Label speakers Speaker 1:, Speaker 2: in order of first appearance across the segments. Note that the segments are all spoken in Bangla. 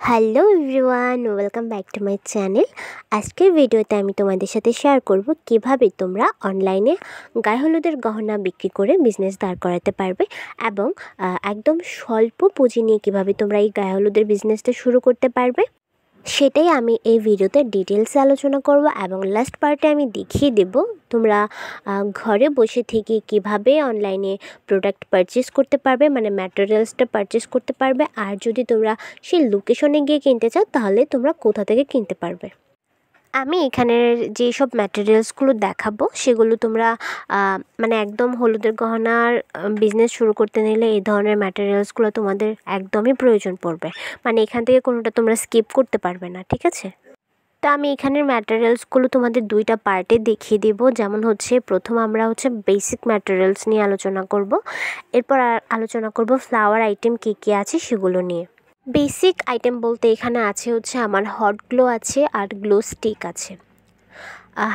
Speaker 1: Hello everyone, welcome back to my channel. আজকের ভিডিওতে আমি তোমাদের সাথে শেয়ার করব কীভাবে তোমরা অনলাইনে গায়ে হলুদের গহনা বিক্রি করে বিজনেস দাঁড় করাতে পারবে এবং একদম স্বল্প পুঁজি নিয়ে কীভাবে তোমরা এই গায়ে হলুদের বিজনেসটা শুরু করতে পারবে। সেটাই আমি এই ভিডিওতে ডিটেলসে আলোচনা করব এবং লাস্ট পার্টে আমি দেখিয়ে দেব তোমরা ঘরে বসে থেকে কীভাবে অনলাইনে প্রোডাক্ট পারচেস করতে পারবে মানে ম্যাটেরিয়ালসটা পারচেস করতে পারবে, আর যদি তোমরা সেই লোকেশনে গিয়ে কিনতে চাও তাহলে তোমরা কোথা থেকে কিনতে পারবে? আমি এখানের যেই সব ম্যাটেরিয়ালসগুলো দেখাবো, সেগুলো তোমরা মানে একদম হলুদের গহনার বিজনেস শুরু করতে নিলে এই ধরনের ম্যাটেরিয়ালসগুলো তোমাদের একদমই প্রয়োজন পড়বে। মানে এখান থেকে কোনোটা তোমরা স্কিপ করতে পারবে না, ঠিক আছে? তা আমি এখানের ম্যাটেরিয়ালসগুলো তোমাদের দুইটা পার্টে দেখিয়ে দেব। যেমন হচ্ছে, প্রথম আমরা হচ্ছে বেসিক ম্যাটেরিয়ালস নিয়ে আলোচনা করব। এরপর আলোচনা করব ফ্লাওয়ার আইটেম কী কী আছে সেগুলো নিয়ে। বেসিক আইটেম বলতে এখানে আছে হচ্ছে আমার হট গ্লো আছে আর গ্লো স্টিক আছে।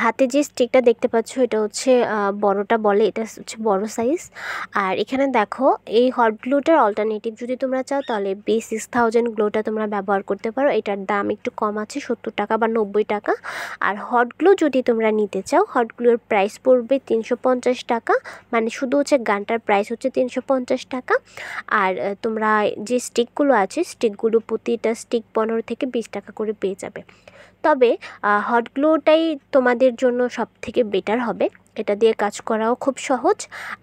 Speaker 1: হাতে যে স্টিকটা দেখতে পাচ্ছ, এটা হচ্ছে বড়টা বলে, এটা হচ্ছে বড় সাইজ আর এখানে দেখো, এই হট গ্লুটার অল্টারনেটিভ যদি তোমরা চাও, তাহলে বি সিক্স থাউজেন্ড গ্লোটা তোমরা ব্যবহার করতে পারো। এটার দাম একটু কম আছে, সত্তর টাকা বা নব্বই টাকা। আর হট গ্লু যদি তোমরা নিতে চাও হট গ্লুর প্রাইস পড়বে তিনশো পঞ্চাশ টাকা। মানে শুধু হচ্ছে গানটার প্রাইস হচ্ছে তিনশো পঞ্চাশ টাকা। আর তোমরা যে স্টিকগুলো আছে স্টিকগুলো প্রতিটা স্টিক পনেরো থেকে বিশ টাকা করে পেয়ে যাবে। তবে হট গ্লোটাই তোমাদের জন্য সব থেকে বেটার হবে। এটা দিয়ে কাজ করাও খুব সহজ।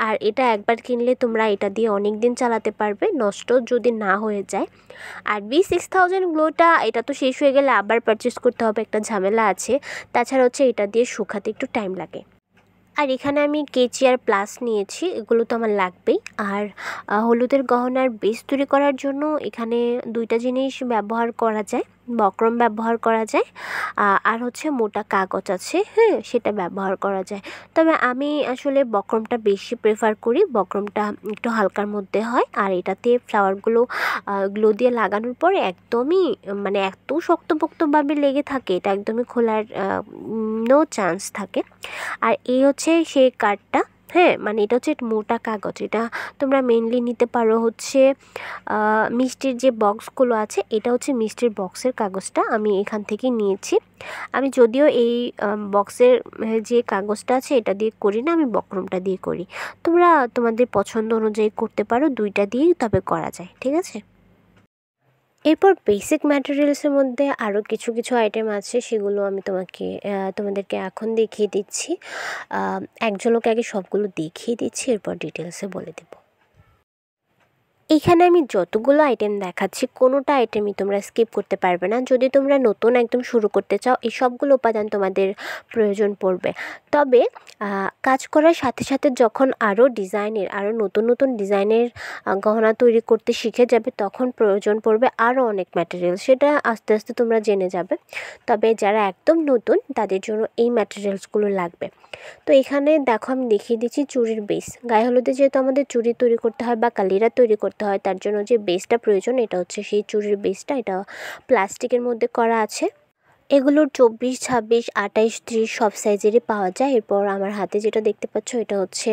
Speaker 1: আর এটা একবার কিনলে তোমরা এটা দিয়ে অনেক দিন চালাতে পারবে, নষ্ট যদি না হয়ে যায়। আর বি সিক্স থাউজেন্ড গ্লোটা এটা তো শেষ হয়ে গেলে আবার পারচেস করতে হবে, একটা ঝামেলা আছে। তাছাড়া হচ্ছে এটা দিয়ে শুকাতে একটু টাইম লাগে। আর এখানে আমি কেচি আর প্লাস নিয়েছি, এগুলো তো আমার লাগবেই। আর হলুদের গহনার বেস তৈরি করার জন্য এখানে দুইটা জিনিস ব্যবহার করা যায়। বক্রম ব্যবহার করা যায় আর হচ্ছে মোটা কাগজ আছে হ্যাঁ সেটা ব্যবহার করা যায়। তবে আমি আসলে বক্রমটা বেশি প্রেফার করি, বক্রমটা একটু হালকার মধ্যে হয়, আর এটাতে ফ্লাওয়ারগুলো গ্লো দিয়ে লাগানোর পরে একদমই মানে এত শক্তপোক্তভাবে লেগে থাকে, এটা একদমই খোলার নো চান্স থাকে। আর এই হচ্ছে সেই কার্ডটা হ্যাঁ মানে এটা হচ্ছে মোটা কাগজ। এটা তোমরা মেনলি নিতে পারো হচ্ছে মিষ্টির যে বক্সগুলো আছে, এটা হচ্ছে মিষ্টির বক্সের কাগজটা আমি এখান থেকে নিয়েছি। আমি যদিও এই বক্সের যে কাগজটা আছে, এটা দিয়ে করি না, আমি বক্রমটা দিয়ে করি। তোমরা তোমাদের পছন্দ অনুযায়ী করতে পারো, দুইটা দিয়েই তবে করা যায়, ঠিক আছে? এরপর বেসিক ম্যাটেরিয়ালসের মধ্যে আরও কিছু কিছু আইটেম আছে, সেগুলো আমি তোমাকে তোমাদেরকে এখন দেখিয়ে দিচ্ছি। একজনকে আগে সবগুলো দেখিয়ে দিচ্ছি, এরপর ডিটেলসে বলে দেবো। এখানে আমি যতগুলো আইটেম দেখাচ্ছি, কোনোটা আইটেমই তোমরা স্কিপ করতে পারবে না। যদি তোমরা নতুন একদম শুরু করতে চাও, এই সবগুলো উপাদান তোমাদের প্রয়োজন পড়বে। তবে কাজ করার সাথে সাথে যখন আরও ডিজাইনের আরও নতুন নতুন ডিজাইনের গহনা তৈরি করতে শিখে যাবে, তখন প্রয়োজন পড়বে আরও অনেক ম্যাটেরিয়াল সেটা আস্তে আস্তে তোমরা জেনে যাবে। তবে যারা একদম নতুন, তাদের জন্য এই ম্যাটেরিয়ালসগুলো লাগবে। তো এখানে দেখো আমি দেখিয়ে দিচ্ছি চুরির বেস গায়ে হলুদে যেহেতু আমাদের চুরি তৈরি করতে হয় বা কালিরা তৈরি করতে হয়, তার জন্য যে বেসটা প্রয়োজন, এটা হচ্ছে সেই চুরির বেসটা এটা প্লাস্টিকের মধ্যে করা আছে। এগুলোর চব্বিশ, ছাব্বিশ আটাইশ ত্রিশ সব সাইজেরই পাওয়া যায়। এরপর আমার হাতে যেটা দেখতে পাচ্ছ, এটা হচ্ছে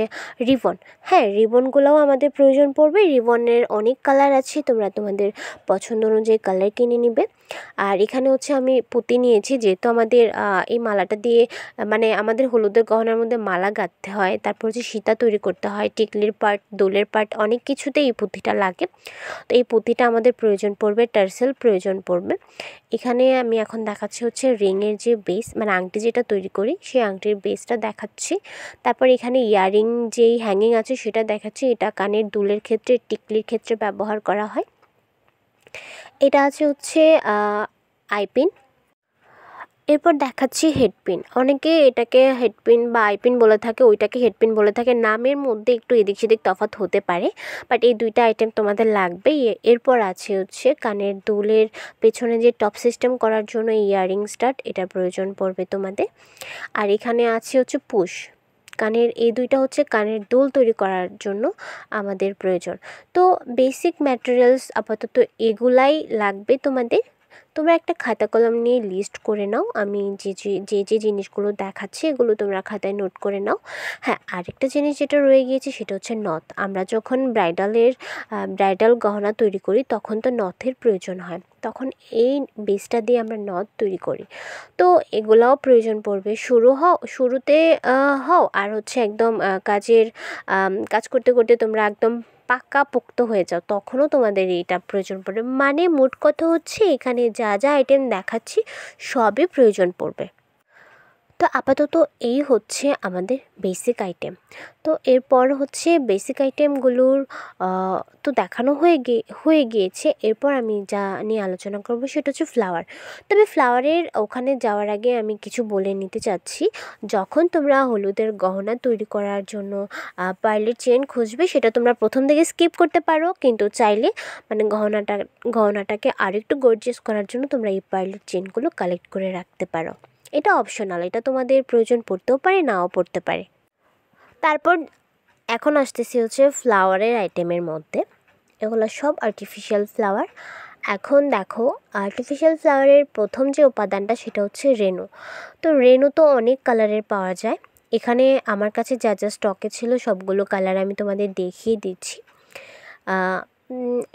Speaker 1: রিবন। হ্যাঁ রিবনগুলোও আমাদের প্রয়োজন পড়বে। রিবনের অনেক কালার আছে, তোমরা তোমাদের পছন্দ অনুযায়ী কালার কিনে নিবে। আর এখানে হচ্ছে আমি পুঁতি নিয়েছি, যেহেতু আমাদের এই মালাটা দিয়ে মানে আমাদের হলুদের গহনার মধ্যে মালা গাঁথতে হয়, তারপর হচ্ছে সীতা তৈরি করতে হয়, টিকলির পার্ট দোলের পার্ট অনেক কিছুতে এই পুঁতিটা লাগে। তো এই পুঁতিটা আমাদের প্রয়োজন পড়বে, টার্সেল প্রয়োজন পড়বে। এখানে আমি এখন দেখাচ্ছি হচ্ছে রিংয়ের যে বেস মানে আংটি যেটা তৈরি করি, সেই আংটির বেসটা দেখাচ্ছি। তারপর এখানে ইয়ারিং যেই হ্যাঙ্গিং আছে, সেটা দেখাচ্ছি। এটা কানের দুলের ক্ষেত্রে, টিকলির ক্ষেত্রে ব্যবহার করা হয়। এটা আছে হচ্ছে আইপিন এরপর দেখাচ্ছি হেডপিন অনেকে এটাকে হেডপিন বা আইপিন বলে থাকে, ওইটাকে হেডপিন বলে থাকে। নামের মধ্যে একটু এদিক সেদিক তফাৎ হতে পারে বাট এই দুইটা আইটেম তোমাদের লাগবেই। এরপর আছে হচ্ছে কানের দুলের পেছনে যে টপ সিস্টেম করার জন্য ইয়ারিং স্টার্ট এটার প্রয়োজন পড়বে তোমাদের। আর এখানে আছে হচ্ছে পুশ কানের, এই দুইটা হচ্ছে কানের দোল তৈরি করার জন্য আমাদের প্রয়োজন। তো বেসিক ম্যাটেরিয়ালস আপাতত এগুলাই লাগবে তোমাদের। তোমরা একটা খাতা কলম নিয়ে লিস্ট করে নাও। আমি যে যে যে জিনিসগুলো দেখাচ্ছি, এগুলো তোমরা খাতায় নোট করে নাও। হ্যাঁ আরেকটা জিনিস যেটা রয়ে গিয়েছে সেটা হচ্ছে নথ আমরা যখন ব্রাইডালের ব্রাইডাল গহনা তৈরি করি, তখন তো নথের প্রয়োজন হয়। তখন এই বেসটা দিয়ে আমরা নথ তৈরি করি। তো এগুলাও প্রয়োজন পড়বে। শুরু হও শুরুতে হও। আর হচ্ছে একদম কাজের কাজ করতে করতে তোমরা একদম পাকা পোক্ত হয়ে যাও, তখনও তোমাদের এটা প্রয়োজন পড়বে। মানে মোট কথা হচ্ছে এখানে যা যা আইটেম দেখাচ্ছি, সবই প্রয়োজন পড়বে। তো আপাতত এই হচ্ছে আমাদের বেসিক আইটেম তো এরপর হচ্ছে বেসিক আইটেমগুলোর তো দেখানো হয়ে গিয়ে হয়ে গিয়েছে। এরপর আমি যা নিয়ে আলোচনা করব সেটা হচ্ছে ফ্লাওয়ার তবে ফ্লাওয়ারের ওখানে যাওয়ার আগে আমি কিছু বলে নিতে চাচ্ছি। যখন তোমরা হলুদের গহনা তৈরি করার জন্য পার্লের চেন খুঁজবে, সেটা তোমরা প্রথম থেকে স্কিপ করতে পারো। কিন্তু চাইলে মানে গহনাটা, গহনাটাকে আরেকটু গর্জিয়াস করার জন্য তোমরা এই পার্লের চেনগুলো কালেক্ট করে রাখতে পারো। এটা অপশনাল এটা তোমাদের প্রয়োজন পড়তেও পারে, নাও পড়তে পারে। তারপর এখন আসতেছি হচ্ছে ফ্লাওয়ারের আইটেমের মধ্যে। এগুলো সব আর্টিফিশিয়াল ফ্লাওয়ার এখন দেখো আর্টিফিশিয়াল ফ্লাওয়ারের প্রথম যে উপাদানটা সেটা হচ্ছে রেনু তো রেনু তো অনেক কালারের পাওয়া যায়। এখানে আমার কাছে যা যা স্টকে ছিল সবগুলো কালার আমি তোমাদের দেখিয়ে দিচ্ছি।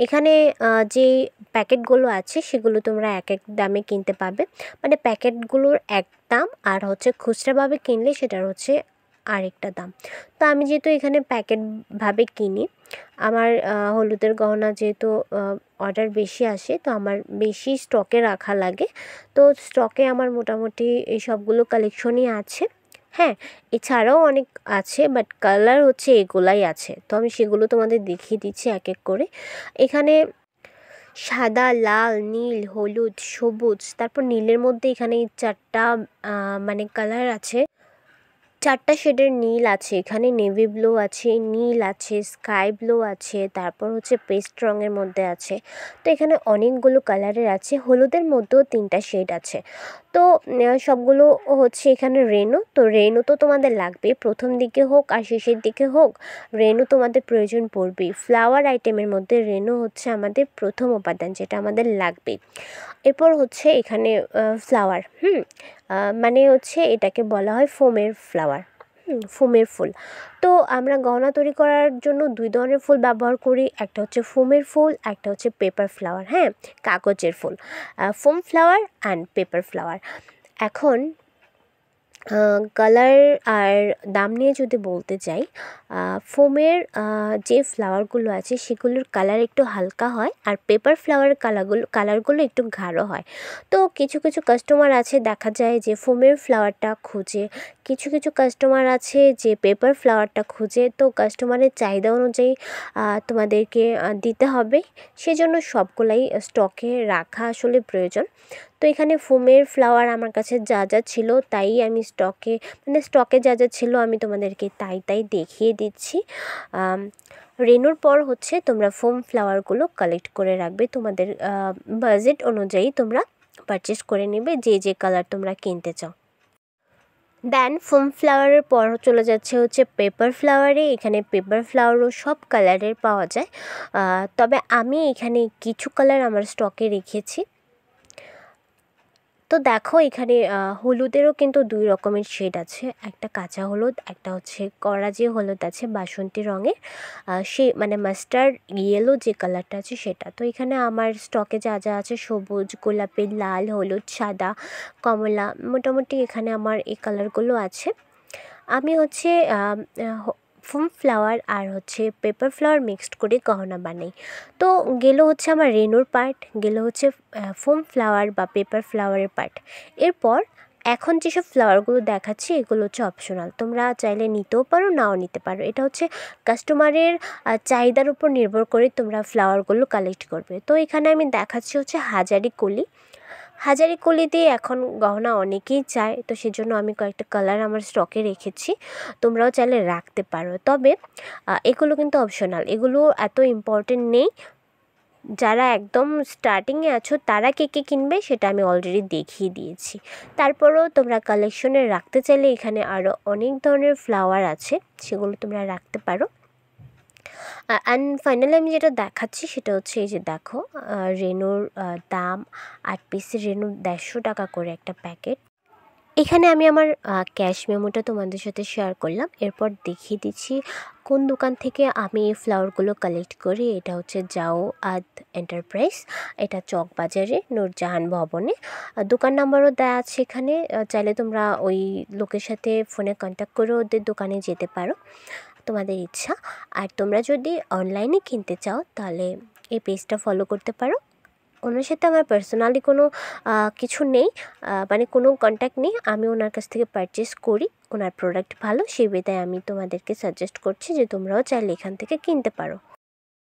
Speaker 1: এখানে যে প্যাকেটগুলো আছে সেগুলো তোমরা এক এক দামে কিনতে পাবে মানে প্যাকেটগুলোর এক দাম আর হচ্ছে খুচরাভাবে কিনলে সেটার হচ্ছে আরেকটা দাম। তো আমি যেহেতু এখানে প্যাকেটভাবে কিনি, আমার হলুদের গহনা যেহেতু অর্ডার বেশি আসে, তো আমার বেশি স্টকে রাখা লাগে। তো স্টকে আমার মোটামুটি এই সবগুলো কালেকশনই আছে। হ্যাঁ এছাড়াও অনেক আছে বাট কালার হচ্ছে এগুলাই আছে। তো আমি সেগুলো তোমাদের দেখিয়ে দিচ্ছি এক এক করে। এখানে সাদা, লাল, নীল, হলুদ, সবুজ, তারপর নীলের মধ্যে এখানে চারটা মানে কালার আছে। চারটা শেডের নীল আছে, এখানে নেভি ব্লু আছে, নীল আছে স্কাই ব্লু আছে, তারপর হচ্ছে পেস্ট রঙের মধ্যে আছে। তো এখানে অনেকগুলো কালারের আছে, হলুদের মধ্যেও তিনটা শেড আছে। তো সবগুলো হচ্ছে এখানে রেনু তো রেনু তো তোমাদের লাগবে প্রথম দিকে হোক আর শেষের দিকে হোক রেনু তোমাদের প্রয়োজন পড়বে ফ্লাওয়ার আইটেমের মধ্যে রেনু হচ্ছে আমাদের প্রথম উপাদান যেটা আমাদের লাগবে এরপর হচ্ছে এখানে ফ্লাওয়ার। হুম মানে হচ্ছে এটাকে বলা হয় ফোমের ফ্লাওয়ার। ফোমের ফুল। তো আমরা গহনা তৈরি করার জন্য দুই ধরনের ফুল ব্যবহার করি। একটা হচ্ছে ফোমের ফুল, একটা হচ্ছে পেপার ফ্লাওয়ার হ্যাঁ? কাগজের ফুল। Foam flower and paper flower এখন কালার আর দাম নিয়ে যদি বলতে চাই ফোমের যে ফ্লাওয়ারগুলো আছে, সেগুলোর কালার একটু হালকা হয় আর পেপার ফ্লাওয়ারের কালারগুলো কালারগুলো একটু গাঢ় হয়। তো কিছু কিছু কাস্টমার আছে, দেখা যায় যে ফোমের ফ্লাওয়ারটা খুঁজে, কিছু কিছু কাস্টমার আছে যে পেপার ফ্লাওয়ারটা খুঁজে, তো কাস্টমারের চাহিদা অনুযায়ী তোমাদেরকে দিতে হবে। সেজন্য সবগুলাই স্টকে রাখা আসলে প্রয়োজন। তো এখানে ফোমের ফ্লাওয়ার আমার কাছে যা যা ছিল তাই আমি স্টকে মানে স্টকে যা যা ছিল আমি তোমাদেরকে তাই তাই দেখিয়ে দিচ্ছি। রেনুর পর হচ্ছে তোমরা ফোম ফ্লাওয়ারগুলো কালেক্ট করে রাখবে। তোমাদের বাজেট অনুযায়ী তোমরা পারচেস করে নেবে যে যে কালার তোমরা কিনতে চাও। দেন ফোম ফ্লাওয়ারের পর চলে যাচ্ছে হচ্ছে পেপার ফ্লাওয়ারে এখানে পেপার ফ্লাওয়ারও সব কালারের পাওয়া যায়। তবে আমি এখানে কিছু কালার আমার স্টকে রেখেছি। তো দেখো এখানে হলুদেরও কিন্তু দুই রকমের শেড আছে। একটা কাঁচা হলুদ, একটা হচ্ছে কড়া যে হলুদ আছে বাসন্তী রঙের সে মানে মাস্টার্ড ইয়েলো যে কালারটা আছে সেটা। তো এখানে আমার স্টকে যা যা আছে সবুজ, গোলাপি, লাল, হলুদ, সাদা, কমলা, মোটামুটি এখানে আমার এই কালারগুলো আছে। আমি হচ্ছে ফোম ফ্লাওয়ার আর হচ্ছে পেপার ফ্লাওয়ার মিক্সড করে গহনা বানাই। তো গেলো হচ্ছে আমার রেনুর পার্ট, গেলো হচ্ছে ফোম ফ্লাওয়ার বা পেপার ফ্লাওয়ারের পার্ট। এরপর এখন যেসব ফ্লাওয়ারগুলো দেখাচ্ছি, এগুলো হচ্ছে অপশনাল। তোমরা চাইলে নিতেও পারো, নাও নিতে পারো। এটা হচ্ছে কাস্টমারের চাহিদার উপর নির্ভর করে তোমরা ফ্লাওয়ারগুলো কালেক্ট করবে। তো এখানে আমি দেখাচ্ছি হচ্ছে হাজারি কলি হাজারি কলি দিয়ে এখন গহনা অনেকেই চায়, তো সেজন্য আমি কয়েকটা কালার আমার স্টকে রেখেছি। তোমরাও চাইলে রাখতে পারো। তবে এগুলো কিন্তু অপশনাল এগুলো এত ইম্পর্টেন্ট নেই। যারা একদম স্টার্টিংয়ে আছো, তারা কে কে কিনবে সেটা আমি অলরেডি দেখিয়ে দিয়েছি। তারপরেও তোমরা কালেকশনে রাখতে চাইলে এখানে আরও অনেক ধরনের ফ্লাওয়ার আছে, সেগুলো তোমরা রাখতে পারো। অ্যান্ড ফাইনালি আমি যেটা দেখাচ্ছি সেটা হচ্ছে এই যে দেখো রেনুর দাম আট পিসের রেনু দেড়শো টাকা করে একটা প্যাকেট এখানে আমি আমার ক্যাশ মেমোটা তোমাদের সাথে শেয়ার করলাম। এরপর দেখিয়ে দিচ্ছি কোন দোকান থেকে আমি এই ফ্লাওয়ারগুলো কালেক্ট করি। এটা হচ্ছে যাও আদ এন্টারপ্রাইজ এটা চকবাজারে, নূরজাহান ভবনে। দোকান নাম্বারও দেওয়া আছে এখানে। চাইলে তোমরা ওই লোকের সাথে ফোনে কন্ট্যাক্ট করে ওদের দোকানে যেতে পারো। তোমাদের ইচ্ছা। আর তোমরা যদি অনলাইনে কিনতে চাও, তাহলে এই পেজটা ফলো করতে পারো। ওনার সাথে আমার পার্সোনালি কোনো কিছু নেই। মানে কোনো কন্ট্যাক্ট নেই। আমি ওনার কাছ থেকে পারচেস করি। ওনার প্রোডাক্ট ভালো, সেই বেদায় আমি তোমাদেরকে সাজেস্ট করছি যে তোমরাও চাইলে এখান থেকে কিনতে পারো।